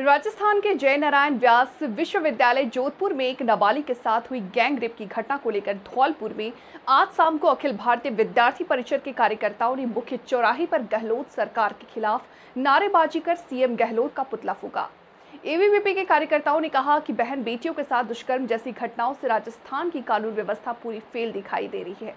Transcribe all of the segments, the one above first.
राजस्थान के जय नारायण व्यास विश्वविद्यालय जोधपुर में एक नाबालिग के साथ हुई गैंग रेप की घटना को लेकर धौलपुर में आज शाम को अखिल भारतीय विद्यार्थी परिषद के कार्यकर्ताओं ने मुख्य चौराहे पर गहलोत सरकार के खिलाफ नारेबाजी कर सीएम गहलोत का पुतला फूका। एवीवीपी के कार्यकर्ताओं ने कहा कि बहन बेटियों के साथ दुष्कर्म जैसी घटनाओं से राजस्थान की कानून व्यवस्था पूरी फेल दिखाई दे रही है।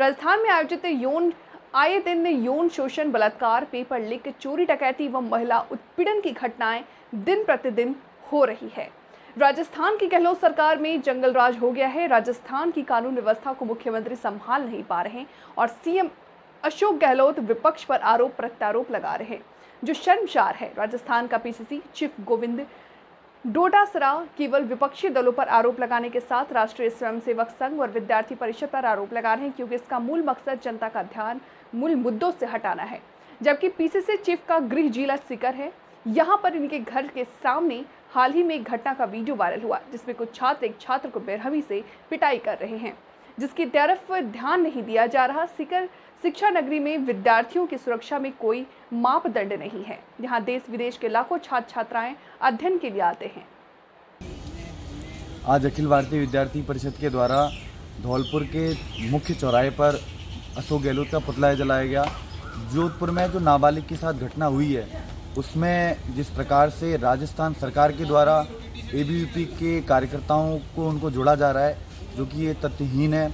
राजस्थान में आयोजित यौन आए दिन यौन शोषण, बलात्कार, पेपर लीक, चोरी, डकैती व महिला उत्पीड़न की घटनाएँ दिन प्रतिदिन हो रही है। राजस्थान की गहलोत सरकार में जंगल राज हो गया है। राजस्थान की कानून व्यवस्था को मुख्यमंत्री संभाल नहीं पा रहे और सीएम अशोक गहलोत विपक्ष पर आरोप प्रत्यारोप लगा रहे जो शर्मशार है, राजस्थान का पीसीसी चीफ गोविंद डोडासरा केवल विपक्षी दलों पर आरोप लगाने के साथ राष्ट्रीय स्वयंसेवक संघ और विद्यार्थी परिषद पर आरोप लगा रहे हैं क्योंकि इसका मूल मकसद जनता का ध्यान मूल मुद्दों से हटाना है। जबकि पीसीसी चीफ का गृह जिला सिकर है। यहाँ पर इनके घर के सामने हाल ही में एक घटना का वीडियो वायरल हुआ, जिसमें कुछ छात्र एक छात्र को बेरहमी से पिटाई कर रहे हैं। जिसकी तरफ़ ध्यान नहीं दिया जा रहा, सिकर शिक्षा नगरी में विद्यार्थियों की सुरक्षा में कोई मापदंड नहीं है। यहाँ देश विदेश के लाखों छात्र छात्राएँ अध्ययन के लिए आते हैं। आज अखिल भारतीय विद्यार्थी परिषद के द्वारा धौलपुर के मुख्य चौराहे पर अशोक गहलोत का पुतला जलाया गया। जोधपुर में जो नाबालिग के साथ घटना हुई है, उसमें जिस प्रकार से राजस्थान सरकार के द्वारा एबीवीपी के कार्यकर्ताओं को उनको जोड़ा जा रहा है जो कि ये तथ्यहीन है।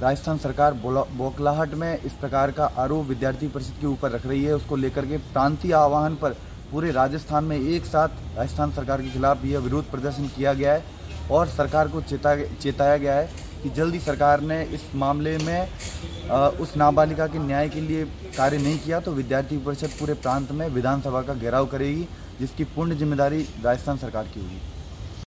राजस्थान सरकार बोखलाहट में इस प्रकार का आरोप विद्यार्थी परिषद के ऊपर रख रही है। उसको लेकर के प्रांतीय आह्वान पर पूरे राजस्थान में एक साथ राजस्थान सरकार के खिलाफ यह विरोध प्रदर्शन किया गया है और सरकार को चेता चेताया गया है कि जल्दी सरकार ने इस मामले में आ, उस नाबालिगा के न्याय के लिए कार्य नहीं किया तो विद्यार्थी परिषद पूरे प्रांत में विधानसभा का घेराव करेगी जिसकी पूर्ण ज़िम्मेदारी राजस्थान सरकार की होगी।